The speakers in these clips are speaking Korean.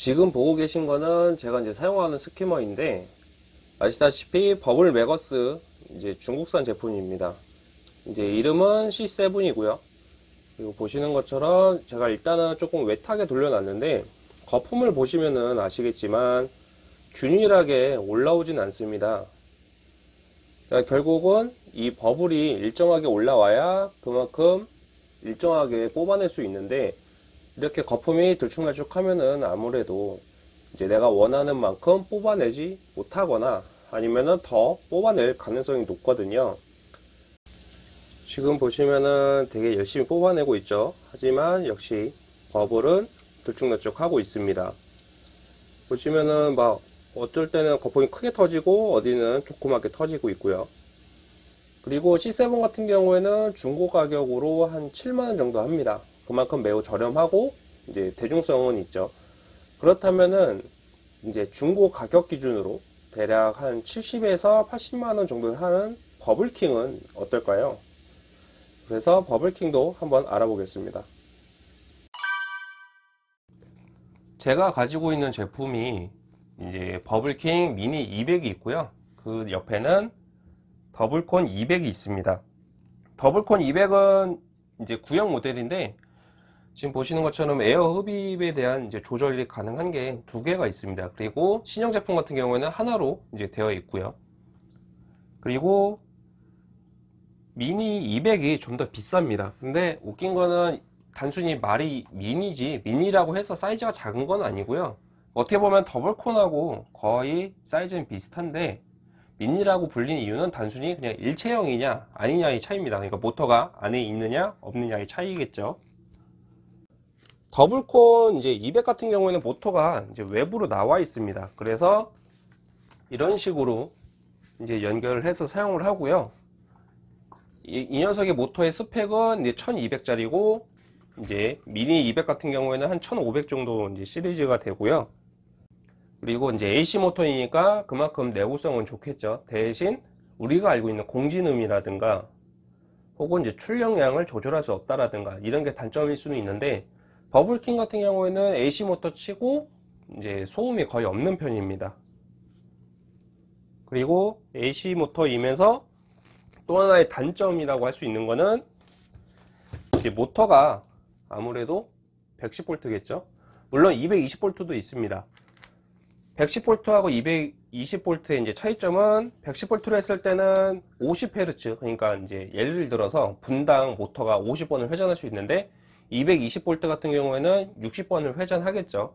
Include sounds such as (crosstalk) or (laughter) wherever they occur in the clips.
지금 보고 계신 거는 제가 이제 사용하는 스키머인데 아시다시피 버블 메거스 이제 중국산 제품입니다. 이제 이름은 C7이고요. 그리고 보시는 것처럼 제가 일단은 조금 웨트하게 돌려놨는데 거품을 보시면은 아시겠지만 균일하게 올라오진 않습니다. 자, 결국은 이 버블이 일정하게 올라와야 그만큼 일정하게 뽑아낼 수 있는데 이렇게 거품이 들쭉날쭉 하면은 아무래도 이제 내가 원하는 만큼 뽑아내지 못하거나 아니면은 더 뽑아낼 가능성이 높거든요. 지금 보시면은 되게 열심히 뽑아내고 있죠. 하지만 역시 버블은 들쭉날쭉 하고 있습니다. 보시면은 막 어쩔 때는 거품이 크게 터지고 어디는 조그맣게 터지고 있고요. 그리고 C7 같은 경우에는 중고 가격으로 한 7만원 정도 합니다. 그만큼 매우 저렴하고 이제 대중성은 있죠. 그렇다면은 이제 중고 가격 기준으로 대략 한 70에서 80만 원 정도 하는 버블킹은 어떨까요? 그래서 버블킹도 한번 알아보겠습니다. 제가 가지고 있는 제품이 이제 버블킹 미니 200이 있고요. 그 옆에는 더블콘 200이 있습니다. 더블콘 200은 이제 구형 모델인데 지금 보시는 것처럼 에어 흡입에 대한 이제 조절이 가능한 게 두 개가 있습니다. 그리고 신형 제품 같은 경우에는 하나로 이제 되어 있고요. 그리고 미니 200이 좀 더 비쌉니다. 근데 웃긴 거는 단순히 말이 미니지 미니라고 해서 사이즈가 작은 건 아니고요. 어떻게 보면 더블콘하고 거의 사이즈는 비슷한데 미니라고 불린 이유는 단순히 그냥 일체형이냐 아니냐의 차이입니다. 그러니까 모터가 안에 있느냐 없느냐의 차이겠죠. 더블콘 이제 200 같은 경우에는 모터가 이제 외부로 나와 있습니다. 그래서 이런 식으로 이제 연결을 해서 사용을 하고요. 이, 이 녀석의 모터의 스펙은 이제 1200짜리고 이제 미니 200 같은 경우에는 한 1500 정도 이제 시리즈가 되고요. 그리고 이제 AC 모터이니까 그만큼 내구성은 좋겠죠. 대신 우리가 알고 있는 공진음이라든가 혹은 이제 출력량을 조절할 수 없다라든가 이런 게 단점일 수는 있는데 버블킹 같은 경우에는 AC 모터 치고 이제 소음이 거의 없는 편입니다. 그리고 AC 모터이면서 또 하나의 단점이라고 할 수 있는 거는 이제 모터가 아무래도 110V겠죠. 물론 220V도 있습니다. 110V하고 220V의 이제 차이점은 110V로 했을 때는 50Hz 그러니까 이제 예를 들어서 분당 모터가 50번을 회전할 수 있는데 220V 같은 경우에는 60번을 회전하겠죠.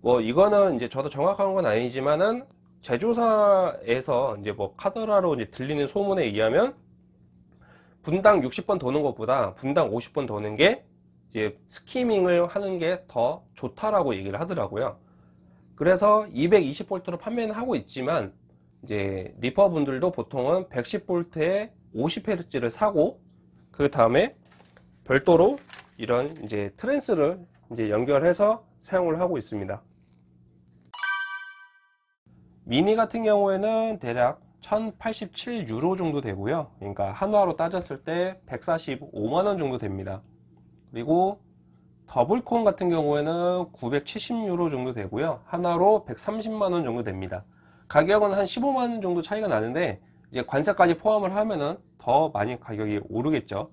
뭐 이거는 이제 저도 정확한 건 아니지만은 제조사에서 이제 뭐 카더라로 이제 들리는 소문에 의하면 분당 60번 도는 것보다 분당 50번 도는 게 이제 skimming을 하는 게 더 좋다라고 얘기를 하더라고요. 그래서 220V로 판매는 하고 있지만 이제 reefer 분들도 보통은 110V에 50Hz를 사고 그 다음에 별도로 이런 이제 트랜스를 이제 연결해서 사용을 하고 있습니다. 미니 같은 경우에는 대략 1087 유로 정도 되고요. 그러니까 한화로 따졌을 때 145만원 정도 됩니다. 그리고 더블콘 같은 경우에는 970유로 정도 되고요. 하나로 130만원 정도 됩니다. 가격은 한 15만원 정도 차이가 나는데 이제 관세까지 포함을 하면은 더 많이 가격이 오르겠죠.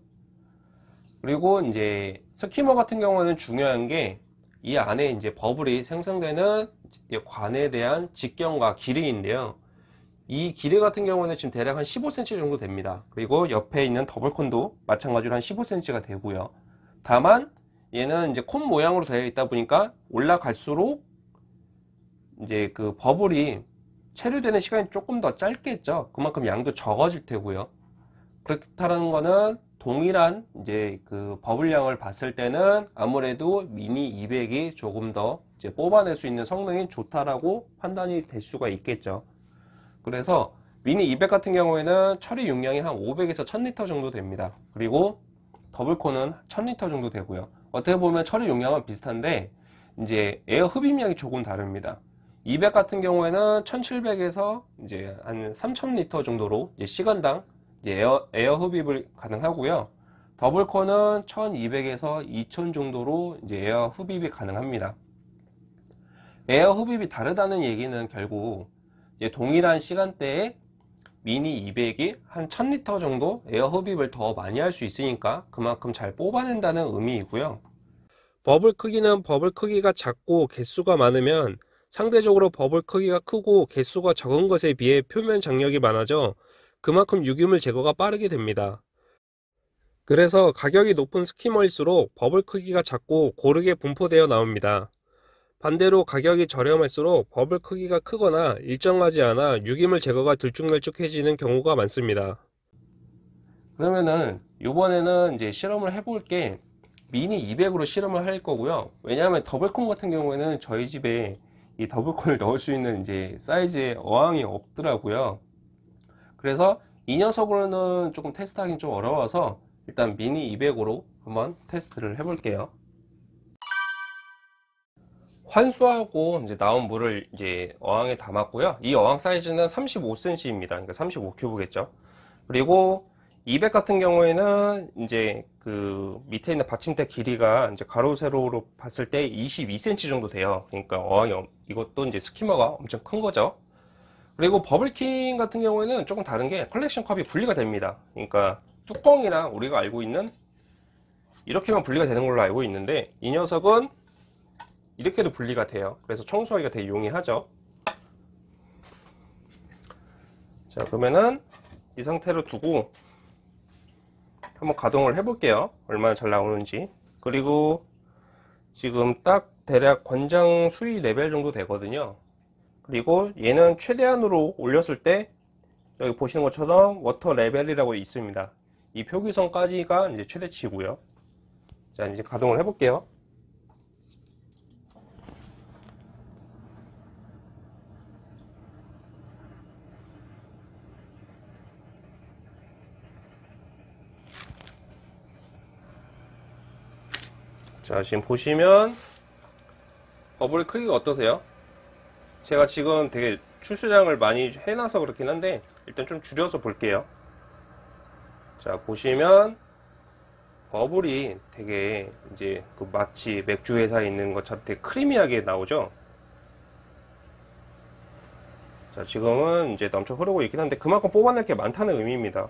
그리고 이제 스키머 같은 경우는 중요한 게 이 안에 이제 버블이 생성되는 관에 대한 직경과 길이인데요. 이 길이 같은 경우는 지금 대략 한 15cm 정도 됩니다. 그리고 옆에 있는 더블콘도 마찬가지로 한 15cm가 되고요. 다만 얘는 이제 콘 모양으로 되어 있다 보니까 올라갈수록 이제 그 버블이 체류되는 시간이 조금 더 짧겠죠. 그만큼 양도 적어질 테고요. 그렇다는 거는 동일한 이제 그 버블량을 봤을 때는 아무래도 미니 200이 조금 더 이제 뽑아낼 수 있는 성능이 좋다라고 판단이 될 수가 있겠죠. 그래서 미니 200 같은 경우에는 처리 용량이 한 500에서 1000리터 정도 됩니다. 그리고 Double Cone은 1000리터 정도 되고요. 어떻게 보면 처리 용량은 비슷한데 이제 에어 흡입량이 조금 다릅니다. 200 같은 경우에는 1700에서 이제 한 3000리터 정도로 시간당 에어, 에어 흡입을 가능하고요. Double Cone은 1200에서 2000 정도로 이제 에어 흡입이 가능합니다. 에어 흡입이 다르다는 얘기는 결국 동일한 시간대에 미니 200이 한 1000리터 정도 에어 흡입을 더 많이 할 수 있으니까 그만큼 잘 뽑아낸다는 의미이고요. 버블 크기는 버블 크기가 작고 개수가 많으면 상대적으로 버블 크기가 크고 개수가 적은 것에 비해 표면 장력이 많아져 그만큼 유기물 제거가 빠르게 됩니다. 그래서 가격이 높은 skimmer일수록 bubble 크기가 작고 고르게 분포되어 나옵니다. 반대로 가격이 저렴할수록 버블 크기가 크거나 일정하지 않아 유기물 제거가 들쭉날쭉해지는 경우가 많습니다. 그러면은 이번에는 이제 실험을 해볼 게 미니 200으로 실험을 할 거고요. 왜냐하면 더블콘 같은 경우에는 저희 집에 이 더블콘을 (laughs) 넣을 수 있는 이제 사이즈의 어항이 없더라고요. 그래서 이 녀석으로는 조금 테스트하기는 좀 어려워서 일단 미니 200으로 한번 테스트를 해볼게요. 환수하고 이제 나온 물을 이제 어항에 담았고요. 이 어항 사이즈는 35cm입니다. 그러니까 35큐브겠죠. 그리고 200 같은 경우에는 이제 그 밑에 있는 받침대 길이가 이제 가로 세로로 봤을 때 22cm 정도 돼요. 그러니까 어항이 엄- 이것도 이제 skimmer가 엄청 큰 거죠. 그리고 Bubble King 같은 경우에는 조금 다른 게 collection cup이 분리가 됩니다. 그러니까 뚜껑이랑 우리가 알고 있는 이렇게만 분리가 되는 걸로 알고 있는데 이 녀석은 이렇게도 분리가 돼요. 그래서 청소하기가 되게 용이하죠. 자, 그러면은 이 상태로 두고 한번 가동을 해 볼게요. 얼마나 잘 나오는지. 그리고 지금 딱 대략 권장 수위 레벨 정도 되거든요. 그리고 얘는 최대한으로 올렸을 때 여기 보시는 것처럼 water level이라고 있습니다. 이 표기선까지가 이제 최대치고요. 자, 이제 가동을 해볼게요. 자, 지금 보시면 버블 크기가 어떠세요? 제가 지금 되게 출수량을 많이 해놔서 그렇긴 한데 일단 좀 줄여서 볼게요. 자, 보시면 버블이 되게 이제 그 마치 맥주 회사에 있는 것처럼 되게 크리미하게 나오죠. 자, 지금은 이제 넘쳐 흐르고 있긴 한데 그만큼 뽑아낼 게 많다는 의미입니다.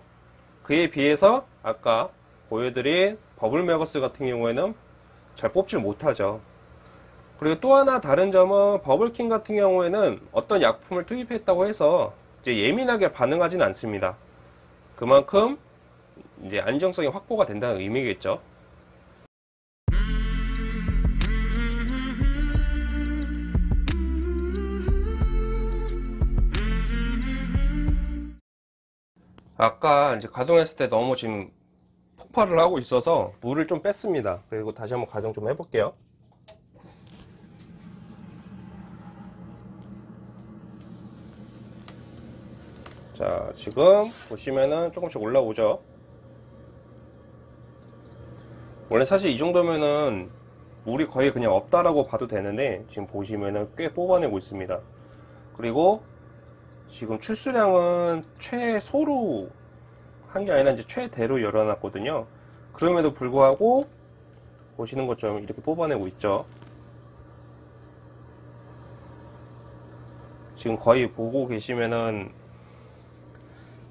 그에 비해서 아까 보여드린 버블 메거스 같은 경우에는 잘 뽑질 못하죠. 그리고 또 하나 다른 점은 버블킹 같은 경우에는 어떤 약품을 투입했다고 해서 이제 예민하게 반응하진 않습니다. 그만큼 이제 안정성이 확보가 된다는 의미겠죠. 아까 이제 가동했을 때 너무 지금 폭발을 하고 있어서 물을 좀 뺐습니다. 그리고 다시 한번 가동 좀 해볼게요. 자, 지금 보시면은 조금씩 올라오죠. 원래 사실 이 정도면은 물이 거의 그냥 없다라고 봐도 되는데 지금 보시면은 꽤 뽑아내고 있습니다. 그리고 지금 출수량은 최소로 한 게 아니라 이제 최대로 열어놨거든요. 그럼에도 불구하고 보시는 것처럼 이렇게 뽑아내고 있죠. 지금 거의 보고 계시면은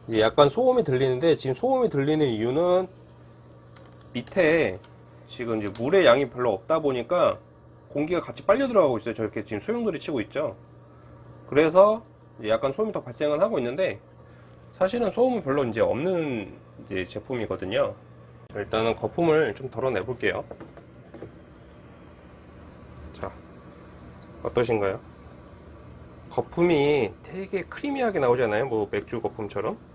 이제 약간 소음이 들리는데 지금 소음이 들리는 이유는 밑에 지금 이제 물의 양이 별로 없다 보니까 공기가 같이 빨려 들어가고 있어요. 저렇게 지금 소용돌이 치고 있죠. 그래서 약간 소음이 더 발생은 하고 있는데 사실은 소음은 별로 이제 없는 이제 제품이거든요. 자, 일단은 거품을 좀 덜어내 볼게요. 자, 어떠신가요? 거품이 되게 크리미하게 나오잖아요. 뭐 맥주 거품처럼.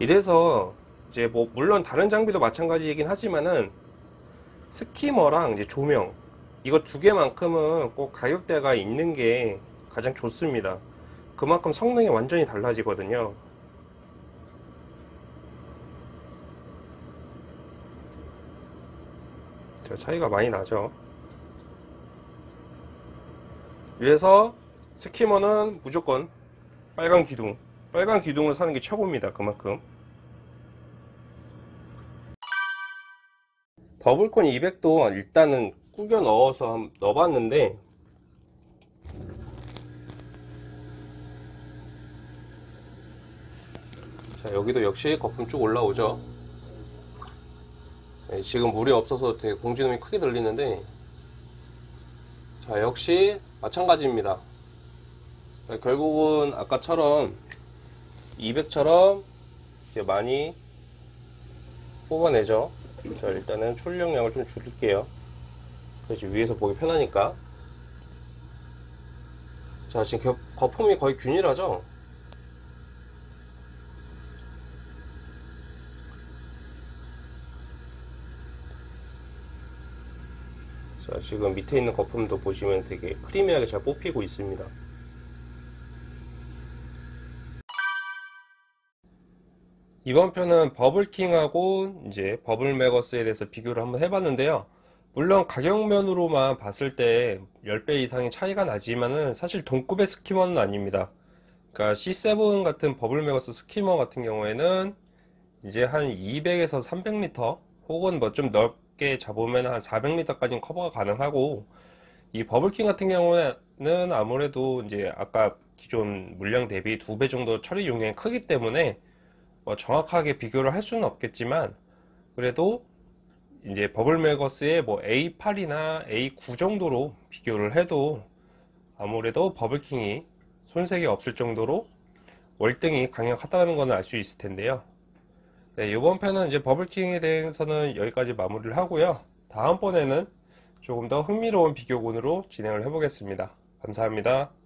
이래서 이제 뭐 물론 다른 장비도 마찬가지이긴 하지만은 스키머랑 이제 조명 이거 두 개만큼은 꼭 가격대가 있는 게 가장 좋습니다. 그만큼 성능이 완전히 달라지거든요. 자, 차이가 많이 나죠. 그래서 스키머는 무조건 빨간 기둥, 빨간 기둥을 사는 게 최고입니다. 그만큼. 더블콘 200도 일단은 꾸겨 넣어서 한- 넣어봤는데 자 여기도 역시 거품 쭉 올라오죠? 네, 지금 물이 없어서 되게 공지음이 크게 들리는데 자 역시 마찬가지입니다. 네, 결국은 아까처럼 200처럼 이제 많이 뽑아내죠 자 일단은 출력량을 좀 줄일게요. 그렇지 위에서 보기 편하니까. 자 지금 겨- 거품이 거의 균일하죠? 자 지금 밑에 있는 거품도 보시면 되게 크리미하게 잘 뽑히고 있습니다 이번 편은 버블킹하고 이제 버블메거스에 대해서 비교를 한번 해봤는데요. 물론 가격면으로만 봤을 때 10배 이상의 차이가 나지만은 사실 동급의 스키머는 아닙니다. 그러니까 C7 같은 버블메거스 스키머 같은 경우에는 이제 한 200에서 300리터 혹은 뭐 좀 넓게 잡으면 한 400리터까지는 커버가 가능하고 이 버블킹 같은 경우에는 아무래도 이제 아까 기존 물량 대비 2배 정도 처리 용량이 크기 때문에 뭐 정확하게 비교를 할 수는 없겠지만 그래도 이제 버블메거스의 뭐 A8이나 A9 정도로 비교를 해도 아무래도 버블킹이 손색이 없을 정도로 월등히 강력하다는 것을 알 수 있을 텐데요. 네, 이번 편은 이제 버블킹에 대해서는 여기까지 마무리를 하고요. 다음번에는 조금 더 흥미로운 비교군으로 진행을 해보겠습니다. 감사합니다.